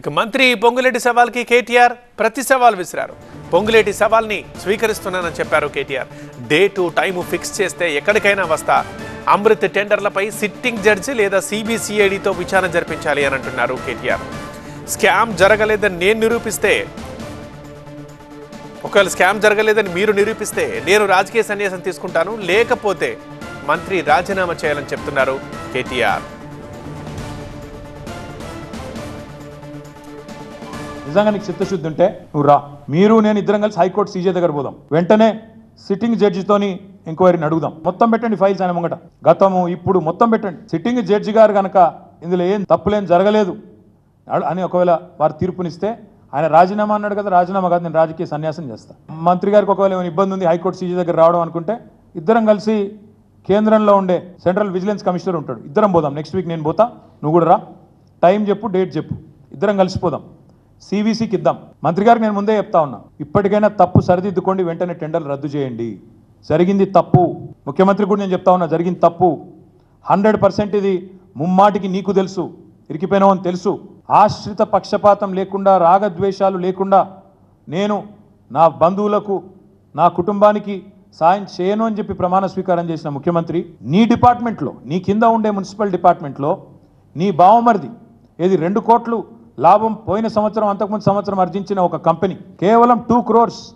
ఇక మంత్రి పొంగులేటి సవాల్కి కేటీఆర్ ప్రతి సవాల్ విసిరారు. పొంగులేటి సవాల్ని స్వీకరిస్తున్నానని చెప్పారు KTR. Date time fix చేస్తే ఎక్కడికైనా వస్తా. అమృత్ టెండర్లపై సిట్టింగ్ జడ్జి లేదా సిబిసిఐడితో విచారణ జరిపించాలి అని అంటున్నారు కేటీఆర్. స్కామ్ జరగలేదని నేను నిరూపిస్తే ఒకవేళ స్కామ్ జరగలేదని మీరు నిరూపిస్తే నేను రాజకీయ సన్యాసం తీసుకుంటాను. లేకపోతే మంత్రి రాజీనామా చేయాలని చెప్తున్నారు కేటీఆర్. నిజంగా నీకు చిత్తశుద్ధి ఉంటే నువ్వు రా. మీరు నేను ఇద్దరం కలిసి హైకోర్టు సీజే దగ్గర పోదాం. వెంటనే సిట్టింగ్ జడ్జితోని ఎంక్వైరీని అడుగుదాం. మొత్తం పెట్టండి ఫైల్స్ ఆయన ముంగట. గతము ఇప్పుడు మొత్తం పెట్టండి. సిట్టింగ్ జడ్జి గారు కనుక ఇందులో ఏం తప్పులేం జరగలేదు అని ఒకవేళ వారు తీర్పునిస్తే ఆయన రాజీనామా అన్నాడు కదా రాజీనామా కాదు నేను రాజకీయ సన్యాసం చేస్తాను మంత్రి గారికి ఒకవేళ ఏమైనా ఇబ్బంది ఉంది హైకోర్టు సీజీ దగ్గర రావడం అనుకుంటే ఇద్దరం కలిసి కేంద్రంలో ఉండే సెంట్రల్ విజిలెన్స్ కమిషనర్ ఉంటాడు. ఇద్దరం పోదాం. నెక్స్ట్ వీక్ నేను పోతా నువ్వు కూడా రా. టైం చెప్పు డేట్ చెప్పు. ఇద్దరం కలిసిపోదాం సివిసికి ఇద్దాం. మంత్రి గారికి నేను ముందే చెప్తా ఉన్నా. ఇప్పటికైనా తప్పు సరిదిద్దుకోండి వెంటనే టెండర్లు రద్దు చేయండి. జరిగింది తప్పు. ముఖ్యమంత్రి కూడా నేను చెప్తా ఉన్నా జరిగింది తప్పు. హండ్రెడ్ పర్సెంట్ ఇది ముమ్మాటికి నీకు తెలుసు ఇరికిపోయినావు అని తెలుసు. ఆశ్రిత పక్షపాతం లేకుండా రాగద్వేషాలు లేకుండా నేను నా బంధువులకు నా కుటుంబానికి సాయం చేయను అని చెప్పి ప్రమాణ స్వీకారం చేసిన ముఖ్యమంత్రి నీ డిపార్ట్మెంట్లో నీ కింద ఉండే మున్సిపల్ డిపార్ట్మెంట్లో నీ బావమరిది ఏది రెండు కోట్లు లాభం పోయిన సంవత్సరం అంతకుముందు సంవత్సరం ఆర్జించిన ఒక కంపెనీ కేవలం టూ క్రోర్స్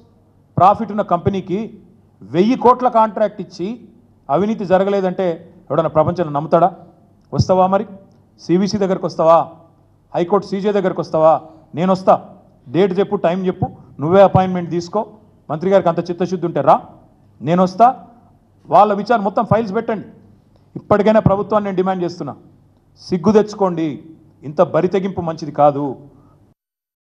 ప్రాఫిట్ ఉన్న కంపెనీకి వెయ్యి కోట్ల కాంట్రాక్ట్ ఇచ్చి అవినీతి జరగలేదంటే ఎవడన్నా ప్రపంచంలో నమ్ముతాడా? వస్తావా మరి? సివిసి దగ్గరకు వస్తావా? హైకోర్టు సీజే దగ్గరకు వస్తావా? నేను వస్తా. డేట్ చెప్పు టైం చెప్పు. నువ్వే అపాయింట్మెంట్ తీసుకో. మంత్రి గారికి అంత చిత్తశుద్ధి ఉంటే రా. నేను వస్తా. వాళ్ళ విచారం మొత్తం ఫైల్స్ పెట్టండి. ఇప్పటికైనా ప్రభుత్వాన్ని నేను డిమాండ్ చేస్తున్నా. సిగ్గు తెచ్చుకోండి. ఇంత బరితెగింపు మంచిది కాదు.